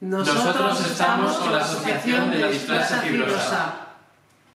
Nosotros estamos con la Asociación de la Displasia Fibrosa.